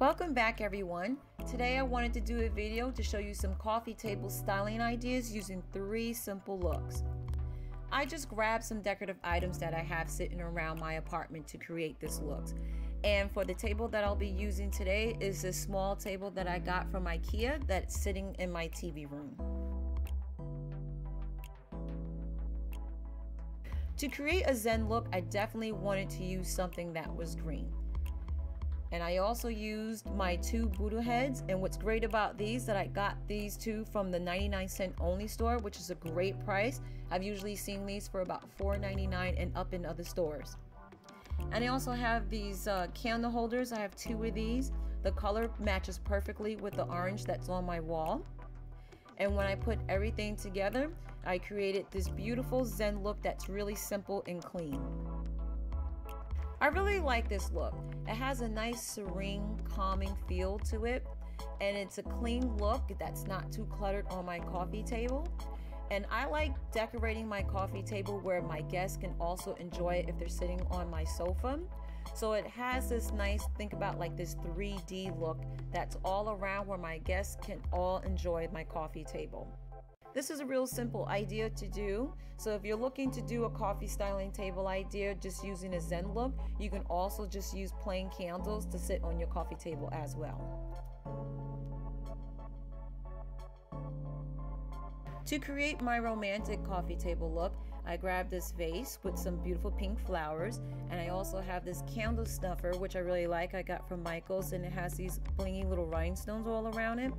Welcome back everyone. Today I wanted to do a video to show you some coffee table styling ideas using three simple looks. I just grabbed some decorative items that I have sitting around my apartment to create this look. And for the table that I'll be using today is a small table that I got from Ikea that's sitting in my TV room. To create a Zen look, I definitely wanted to use something that was green. And I also used my two Buddha heads. And what's great about these that I got these two from the 99 cent only store, which is a great price. I've usually seen these for about $4.99 and up in other stores. And I also have these uh, candle holders. I have two of these. The color matches perfectly with the orange that's on my wall. And when I put everything together, I created this beautiful Zen look that's really simple and clean. I really like this look. It has a nice serene, calming feel to it. And it's a clean look that's not too cluttered on my coffee table. And I like decorating my coffee table where my guests can also enjoy it if they're sitting on my sofa. So it has this nice, think about like this 3D look that's all around where my guests can all enjoy my coffee table. This is a real simple idea to do. So if you're looking to do a coffee styling table idea just using a Zen look, you can also just use plain candles to sit on your coffee table as well. To create my romantic coffee table look, I grabbed this vase with some beautiful pink flowers and I also have this candle snuffer which I really like I got from Michaels and it has these blingy little rhinestones all around it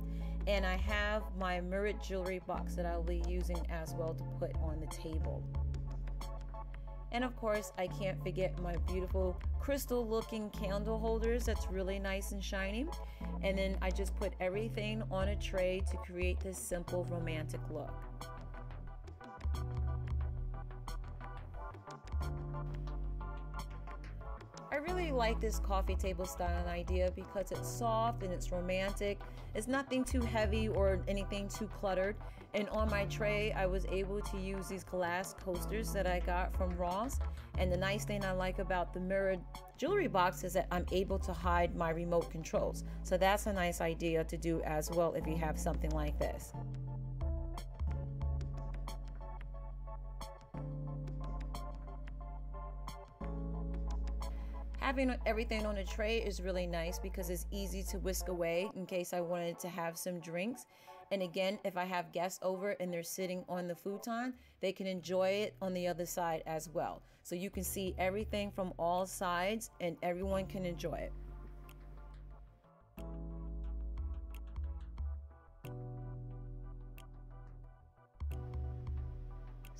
and I have my mirrored jewelry box that I'll be using as well to put on the table. And of course, I can't forget my beautiful crystal looking candle holders that's really nice and shiny. And then I just put everything on a tray to create this simple romantic look. Like this coffee table style idea because it's soft and it's romantic. It's nothing too heavy or anything too cluttered. And on my tray, I was able to use these glass coasters that I got from Ross. And the nice thing I like about the mirrored jewelry box is that I'm able to hide my remote controls. So that's a nice idea to do as well if you have something like this. Having everything on a tray is really nice because it's easy to whisk away in case I wanted to have some drinks. And again, if I have guests over and they're sitting on the futon, they can enjoy it on the other side as well. So you can see everything from all sides and everyone can enjoy it.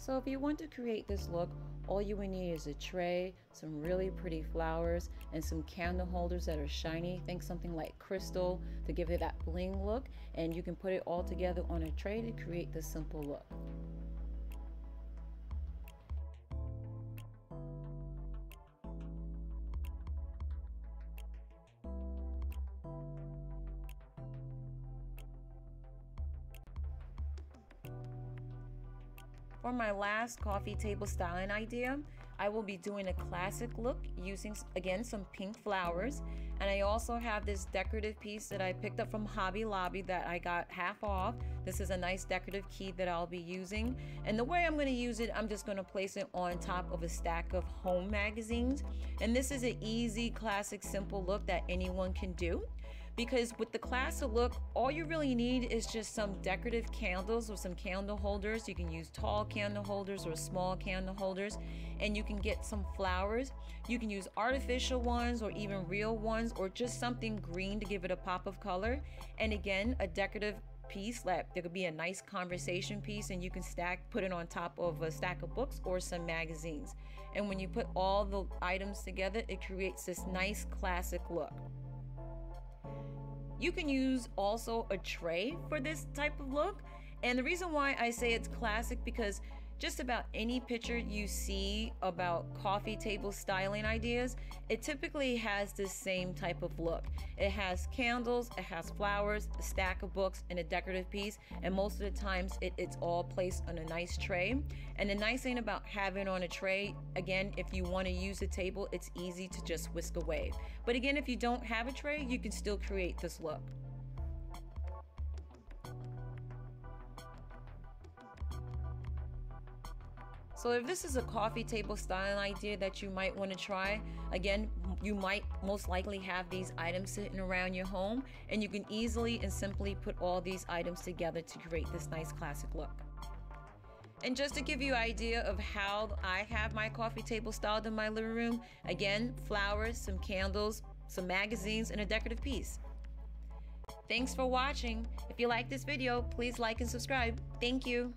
So if you want to create this look, all you would need is a tray, some really pretty flowers, and some candle holders that are shiny. Think something like crystal to give it that bling look. And you can put it all together on a tray to create this simple look. For my last coffee table styling idea, I will be doing a classic look using, again, some pink flowers. And I also have this decorative piece that I picked up from Hobby Lobby that I got half off. This is a nice decorative key that I'll be using. And the way I'm going to use it, I'm just going to place it on top of a stack of home magazines. And this is an easy, classic, simple look that anyone can do because with the classic look, all you really need is just some decorative candles or some candle holders. You can use tall candle holders or small candle holders, and you can get some flowers. You can use artificial ones or even real ones, or just something green to give it a pop of color. And again, a decorative piece that there could be a nice conversation piece and you can stack put it on top of a stack of books or some magazines and when you put all the items together it creates this nice classic look you can use also a tray for this type of look. And the reason why I say it's classic because just about any picture you see about coffee table styling ideas, it typically has this same type of look. It has candles, it has flowers, a stack of books, and a decorative piece, and most of the times it, it's all placed on a nice tray. And the nice thing about having on a tray, again, if you want to use a table, it's easy to just whisk away. But again, if you don't have a tray, you can still create this look. So if this is a coffee table style idea that you might want to try, again, you might most likely have these items sitting around your home and you can easily and simply put all these items together to create this nice classic look. And just to give you an idea of how I have my coffee table styled in my living room, again, flowers, some candles, some magazines, and a decorative piece. Thanks for watching. If you like this video, please like and subscribe. Thank you.